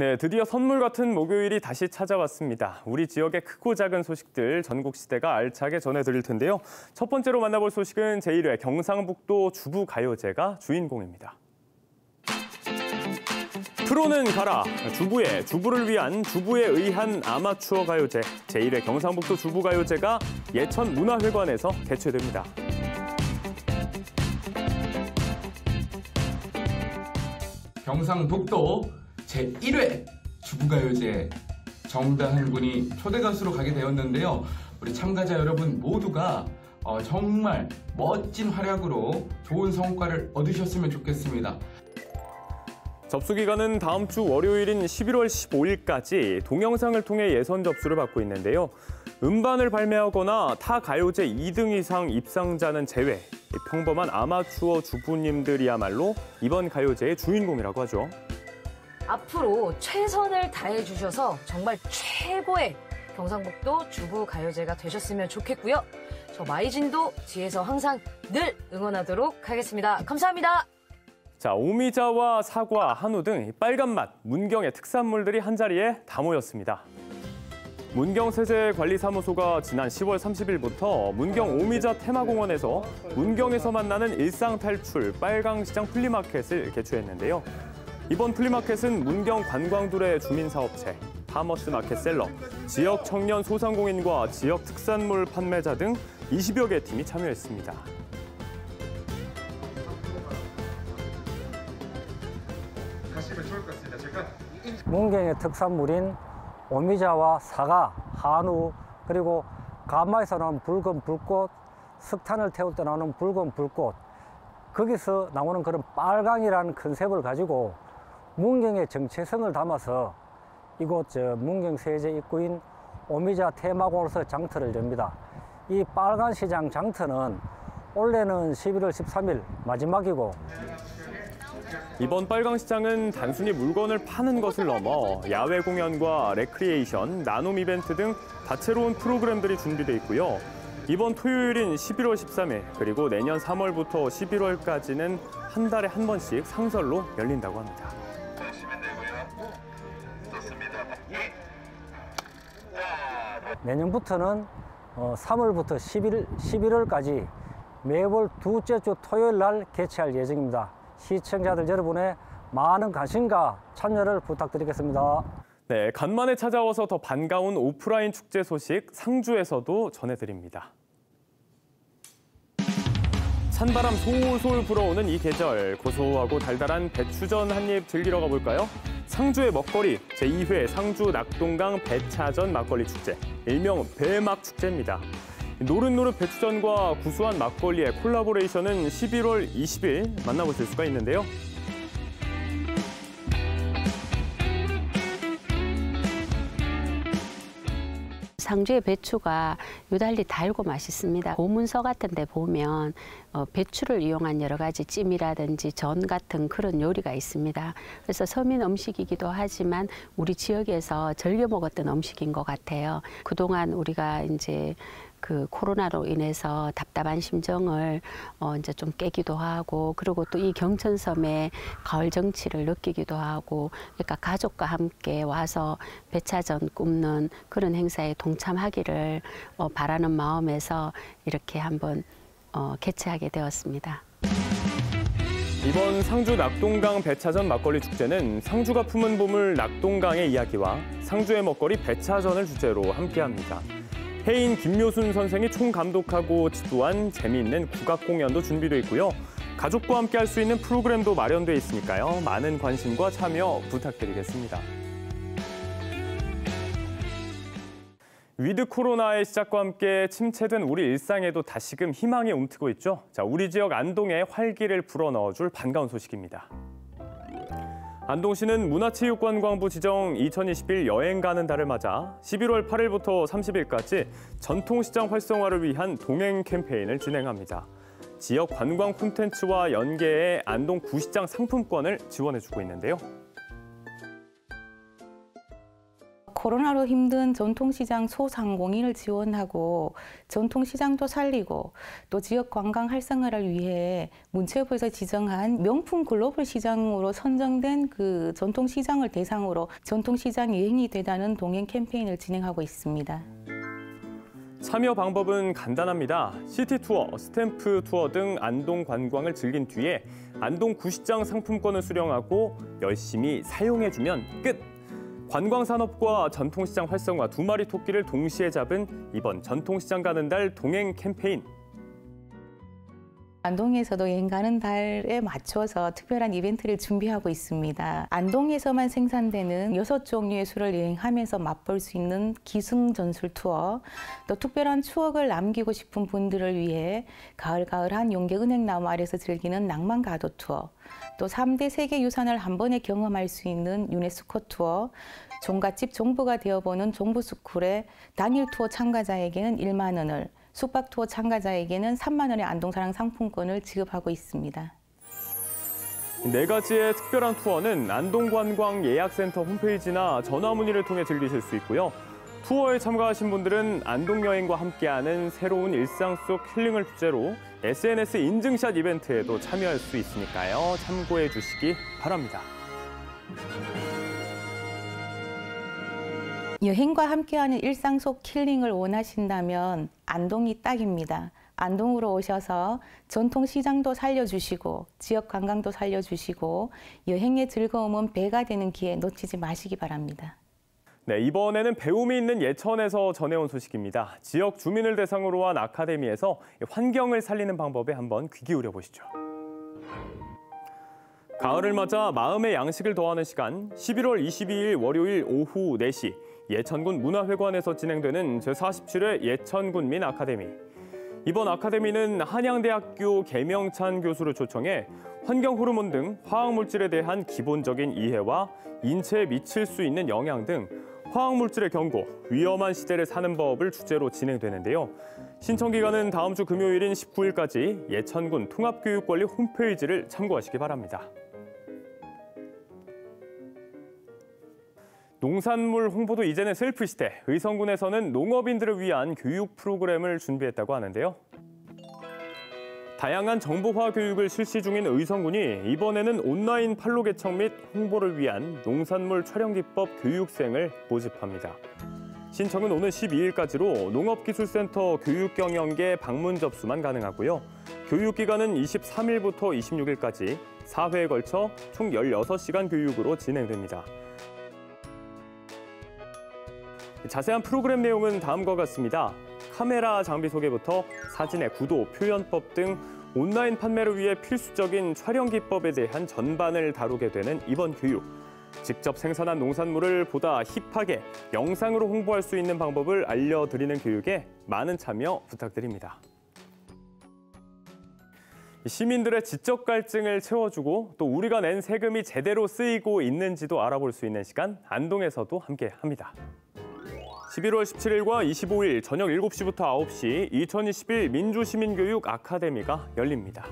네, 드디어 선물 같은 목요일이 다시 찾아왔습니다. 우리 지역의 크고 작은 소식들 전국 시대가 알차게 전해드릴 텐데요. 첫 번째로 만나볼 소식은 제1회 경상북도 주부가요제가 주인공입니다. 프로는 가라. 주부의 주부를 위한 주부에 의한 아마추어 가요제 제1회 경상북도 주부가요제가 예천 문화회관에서 개최됩니다. 경상북도 제1회 주부가요제 정다은 군이 초대 가수로 가게 되었는데요. 우리 참가자 여러분 모두가 어, 정말 멋진 활약으로 좋은 성과를 얻으셨으면 좋겠습니다. 접수 기간은 다음 주 월요일인 11월 15일까지 동영상을 통해 예선 접수를 받고 있는데요. 음반을 발매하거나 타 가요제 2등 이상 입상자는 제외. 평범한 아마추어 주부님들이야말로 이번 가요제의 주인공이라고 하죠. 앞으로 최선을 다해 주셔서 정말 최고의 경상북도 주부 가요제가 되셨으면 좋겠고요. 저 마이진도 뒤에서 항상 늘 응원하도록 하겠습니다. 감사합니다. 자, 오미자와 사과, 한우 등 빨간 맛, 문경의 특산물들이 한자리에 다 모였습니다. 문경세제관리사무소가 지난 10월 30일부터 문경 오미자 테마공원에서 문경에서 만나는 일상탈출 빨강시장 플리마켓을 개최했는데요. 이번 플리마켓은 문경 관광두레 주민사업체, farmers market seller, 지역 청년 소상공인과 지역 특산물 판매자 등 20여 개 팀이 참여했습니다. 문경의 특산물인 오미자와 사과, 한우, 그리고 가마에서 나오는 붉은 불꽃, 석탄을 태울 때 나오는 붉은 불꽃, 거기서 나오는 그런 빨강이라는 컨셉을 가지고 문경의 정체성을 담아서 이곳 저 문경 세제 입구인 오미자 테마공원에서 장터를 엽니다. 이 빨간 시장 장터는 올해는 11월 13일 마지막이고 이번 빨강 시장은 단순히 물건을 파는 것을 넘어 야외 공연과 레크리에이션, 나눔 이벤트 등 다채로운 프로그램들이 준비되어 있고요. 이번 토요일인 11월 13일 그리고 내년 3월부터 11월까지는 한 달에 한 번씩 상설로 열린다고 합니다. 내년부터는 어, 3월부터 11, 11월까지 매월 두째 주 토요일 날 개최할 예정입니다. 시청자들 여러분의 많은 관심과 참여를 부탁드리겠습니다. 네, 간만에 찾아와서 더 반가운 오프라인 축제 소식 상주에서도 전해드립니다. 찬바람 솔솔 불어오는 이 계절 고소하고 달달한 배추전 한 입 즐기러 가볼까요? 상주의 먹거리 제2회 상주 낙동강 배차전 막걸리 축제 일명 배막 축제입니다. 노릇노릇 배추전과 구수한 막걸리의 콜라보레이션은 11월 20일 만나보실 수가 있는데요. 상주의 배추가 유달리 달고 맛있습니다. 고문서 같은 데 보면 어, 배추를 이용한 여러 가지 찜이라든지 전 같은 그런 요리가 있습니다. 그래서 서민 음식이기도 하지만 우리 지역에서 즐겨 먹었던 음식인 것 같아요. 그동안 우리가 이제 그 코로나로 인해서 답답한 심정을 어 이제 좀 깨기도 하고 그리고 또 이 경천섬의 가을 정치를 느끼기도 하고 그러니까 가족과 함께 와서 배차전 굽는 그런 행사에 동참하기를 어 바라는 마음에서 이렇게 한번 어 개최하게 되었습니다. 이번 상주 낙동강 배차전 막걸리 축제는 상주가 품은 보물 낙동강의 이야기와 상주의 먹거리 배차전을 주제로 함께합니다. 해인 김묘순 선생이 총감독하고 지도한 재미있는 국악 공연도 준비되어 있고요. 가족과 함께 할 수 있는 프로그램도 마련돼 있으니까요. 많은 관심과 참여 부탁드리겠습니다. 위드 코로나의 시작과 함께 침체된 우리 일상에도 다시금 희망이 움트고 있죠. 자, 우리 지역 안동에 활기를 불어넣어줄 반가운 소식입니다. 안동시는 문화체육관광부 지정 2021 여행 가는 달을 맞아 11월 8일부터 30일까지 전통시장 활성화를 위한 동행 캠페인을 진행합니다. 지역 관광 콘텐츠와 연계해 안동 구시장 상품권을 지원해주고 있는데요. 코로나로 힘든 전통시장 소상공인을 지원하고 전통시장도 살리고 또 지역 관광 활성화를 위해 문체부에서 지정한 명품 글로벌 시장으로 선정된 그 전통시장을 대상으로 전통시장 여행이 되다는 동행 캠페인을 진행하고 있습니다. 참여 방법은 간단합니다. 시티 투어, 스탬프 투어 등 안동 관광을 즐긴 뒤에 안동 구시장 상품권을 수령하고 열심히 사용해주면 끝! 관광산업과 전통시장 활성화 두 마리 토끼를 동시에 잡은 이번 전통시장 가는 달 동행 캠페인. 안동에서도 여행 가는 달에 맞춰서 특별한 이벤트를 준비하고 있습니다. 안동에서만 생산되는 여섯 종류의 술을 여행하면서 맛볼 수 있는 기승 전술 투어, 또 특별한 추억을 남기고 싶은 분들을 위해 가을가을한 용계 은행나무 아래서 즐기는 낭만 가도 투어, 또 3대 세계 유산을 한 번에 경험할 수 있는 유네스코 투어, 종갓집 종부가 되어보는 종부스쿨의 당일 투어 참가자에게는 1만 원을, 숙박 투어 참가자에게는 3만 원의 안동사랑 상품권을 지급하고 있습니다. 네 가지의 특별한 투어는 안동관광 예약센터 홈페이지나 전화 문의를 통해 즐기실 수 있고요. 투어에 참가하신 분들은 안동 여행과 함께하는 새로운 일상 속 힐링을 주제로 SNS 인증샷 이벤트에도 참여할 수 있으니까요. 참고해 주시기 바랍니다. 여행과 함께하는 일상 속 힐링을 원하신다면 안동이 딱입니다. 안동으로 오셔서 전통 시장도 살려주시고 지역 관광도 살려주시고 여행의 즐거움은 배가 되는 기회 놓치지 마시기 바랍니다. 네, 이번에는 배움이 있는 예천에서 전해온 소식입니다. 지역 주민을 대상으로 한 아카데미에서 환경을 살리는 방법에 한번 귀 기울여 보시죠. 가을을 맞아 마음의 양식을 더하는 시간 11월 22일 월요일 오후 4시 예천군 문화회관에서 진행되는 제47회 예천군민 아카데미. 이번 아카데미는 한양대학교 개명찬 교수를 초청해 환경 호르몬 등 화학 물질에 대한 기본적인 이해와 인체에 미칠 수 있는 영향 등 화학 물질의 경고, 위험한 시대를 사는 법을 주제로 진행되는데요. 신청 기간은 다음 주 금요일인 19일까지 예천군 통합교육관리 홈페이지를 참고하시기 바랍니다. 농산물 홍보도 이제는 셀프 시대. 의성군에서는 농업인들을 위한 교육 프로그램을 준비했다고 하는데요. 다양한 정보화 교육을 실시 중인 의성군이 이번에는 온라인 판로 개척 및 홍보를 위한 농산물 촬영 기법 교육생을 모집합니다. 신청은 오는 12일까지로 농업기술센터 교육경영계 방문 접수만 가능하고요. 교육 기간은 23일부터 26일까지 4회에 걸쳐 총 16시간 교육으로 진행됩니다. 자세한 프로그램 내용은 다음과 같습니다. 카메라 장비 소개부터 사진의 구도, 표현법 등 온라인 판매를 위해 필수적인 촬영 기법에 대한 전반을 다루게 되는 이번 교육. 직접 생산한 농산물을 보다 힙하게 영상으로 홍보할 수 있는 방법을 알려드리는 교육에 많은 참여 부탁드립니다. 시민들의 지적 갈증을 채워주고 또 우리가 낸 세금이 제대로 쓰이고 있는지도 알아볼 수 있는 시간 안동에서도 함께합니다. 11월 17일과 25일 저녁 7시부터 9시 2021 민주시민교육 아카데미가 열립니다.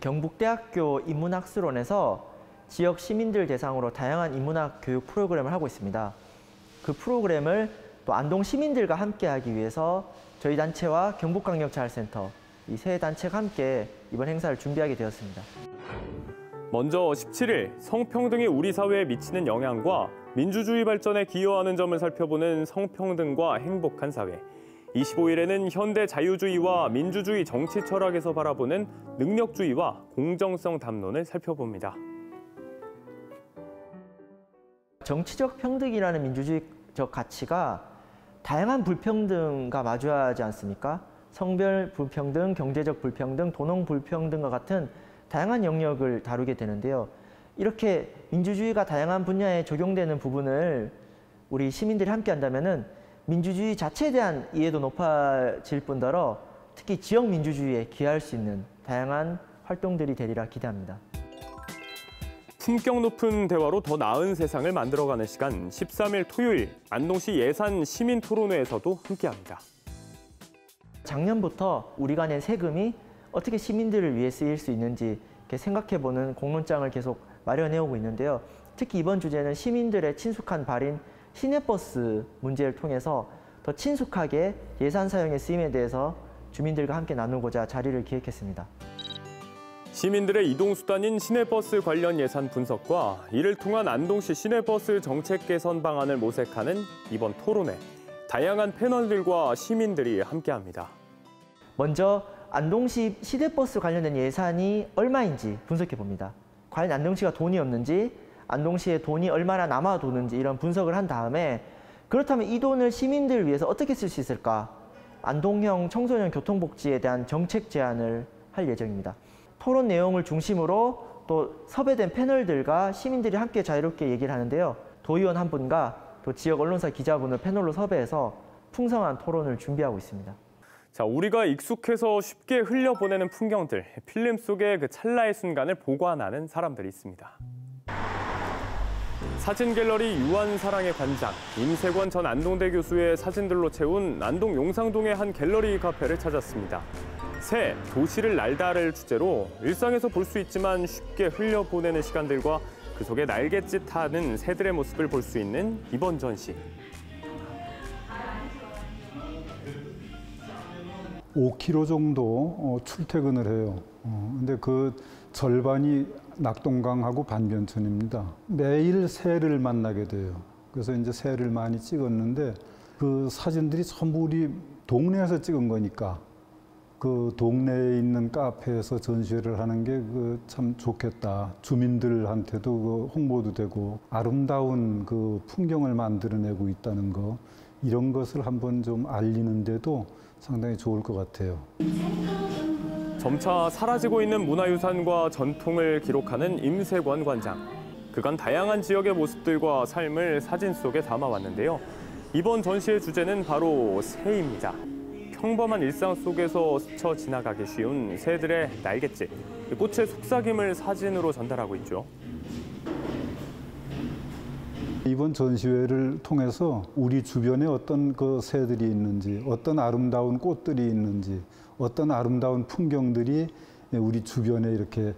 경북대학교 인문학술원에서 지역 시민들 대상으로 다양한 인문학 교육 프로그램을 하고 있습니다. 그 프로그램을 또 안동 시민들과 함께하기 위해서 저희 단체와 경북광역자활센터 이 세 단체가 함께 이번 행사를 준비하게 되었습니다. 먼저 17일 성평등이 우리 사회에 미치는 영향과 민주주의 발전에 기여하는 점을 살펴보는 성평등과 행복한 사회. 25일에는 현대 자유주의와 민주주의 정치 철학에서 바라보는 능력주의와 공정성 담론을 살펴봅니다. 정치적 평등이라는 민주주의적 가치가 다양한 불평등과 마주하지 않습니까? 성별 불평등, 경제적 불평등, 도농 불평등과 같은 다양한 영역을 다루게 되는데요. 이렇게 민주주의가 다양한 분야에 적용되는 부분을 우리 시민들이 함께 한다면 민주주의 자체에 대한 이해도 높아질 뿐더러 특히 지역 민주주의에 기여할 수 있는 다양한 활동들이 되리라 기대합니다. 품격 높은 대화로 더 나은 세상을 만들어가는 시간 13일 토요일 안동시 예산 시민 토론회에서도 함께합니다. 작년부터 우리가 낸 세금이 어떻게 시민들을 위해 쓰일 수 있는지 생각해보는 공론장을 계속 마련해 오고 있는데요. 특히 이번 주제는 시민들의 친숙한 발인 시내버스 문제를 통해서 더 친숙하게 예산 사용의 쓰임에 대해서 주민들과 함께 나누고자 자리를 기획했습니다. 시민들의 이동 수단인 시내버스 관련 예산 분석과 이를 통한 안동시 시내버스 정책 개선 방안을 모색하는 이번 토론회. 다양한 패널들과 시민들이 함께합니다. 먼저 안동시 시내버스 관련된 예산이 얼마인지 분석해 봅니다. 과연 안동시가 돈이 없는지, 안동시에 돈이 얼마나 남아 도는지 이런 분석을 한 다음에 그렇다면 이 돈을 시민들을 위해서 어떻게 쓸 수 있을까? 안동형 청소년 교통복지에 대한 정책 제안을 할 예정입니다. 토론 내용을 중심으로 또 섭외된 패널들과 시민들이 함께 자유롭게 얘기를 하는데요. 도의원 한 분과 또 지역 언론사 기자분을 패널로 섭외해서 풍성한 토론을 준비하고 있습니다. 자, 우리가 익숙해서 쉽게 흘려보내는 풍경들, 필름 속의 그 찰나의 순간을 보관하는 사람들이 있습니다. 사진 갤러리 유한사랑의 관장, 임세권 전 안동대 교수의 사진들로 채운 안동 용상동의 한 갤러리 카페를 찾았습니다. 새, 도시를 날다를 주제로 일상에서 볼 수 있지만 쉽게 흘려보내는 시간들과 그 속에 날갯짓하는 새들의 모습을 볼 수 있는 이번 전시. 5km 정도 어, 출퇴근을 해요. 어, 근데 그 절반이 낙동강하고 반변천입니다. 매일 새를 만나게 돼요. 그래서 이제 새를 많이 찍었는데 그 사진들이 전부 우리 동네에서 찍은 거니까 그 동네에 있는 카페에서 전시회를 하는 게 그 참 좋겠다. 주민들한테도 그 홍보도 되고 아름다운 그 풍경을 만들어내고 있다는 거 이런 것을 한번 좀 알리는데도 상당히 좋을 것 같아요. 점차 사라지고 있는 문화유산과 전통을 기록하는 임세권 관장. 그간 다양한 지역의 모습들과 삶을 사진 속에 담아왔는데요. 이번 전시의 주제는 바로 새입니다. 평범한 일상 속에서 스쳐 지나가기 쉬운 새들의 날갯짓, 꽃의 속삭임을 사진으로 전달하고 있죠. 이번 전시회를 통해서 우리 주변에 어떤 그 새들이 있는지, 어떤 아름다운 꽃들이 있는지, 어떤 아름다운 풍경들이 우리 주변에 이렇게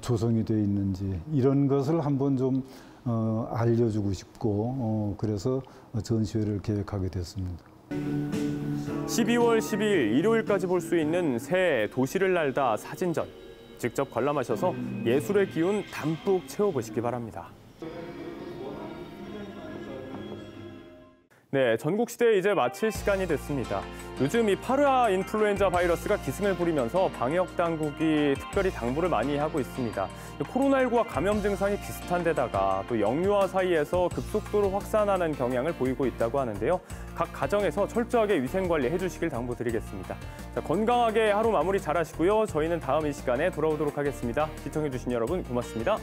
조성이 되어 있는지 이런 것을 한번 좀 어, 알려주고 싶고 어, 그래서 전시회를 계획하게 됐습니다. 12월 12일 일요일까지 볼 수 있는 새 도시를 날다 사진전. 직접 관람하셔서 예술의 기운 담뿍 채워보시기 바랍니다. 네, 전국 시대 이제 마칠 시간이 됐습니다. 요즘 이 파르아 인플루엔자 바이러스가 기승을 부리면서 방역 당국이 특별히 당부를 많이 하고 있습니다. 코로나19와 감염 증상이 비슷한 데다가 또 영유아 사이에서 급속도로 확산하는 경향을 보이고 있다고 하는데요. 각 가정에서 철저하게 위생 관리 해주시길 당부드리겠습니다. 자, 건강하게 하루 마무리 잘 하시고요. 저희는 다음 이 시간에 돌아오도록 하겠습니다. 시청해주신 여러분 고맙습니다.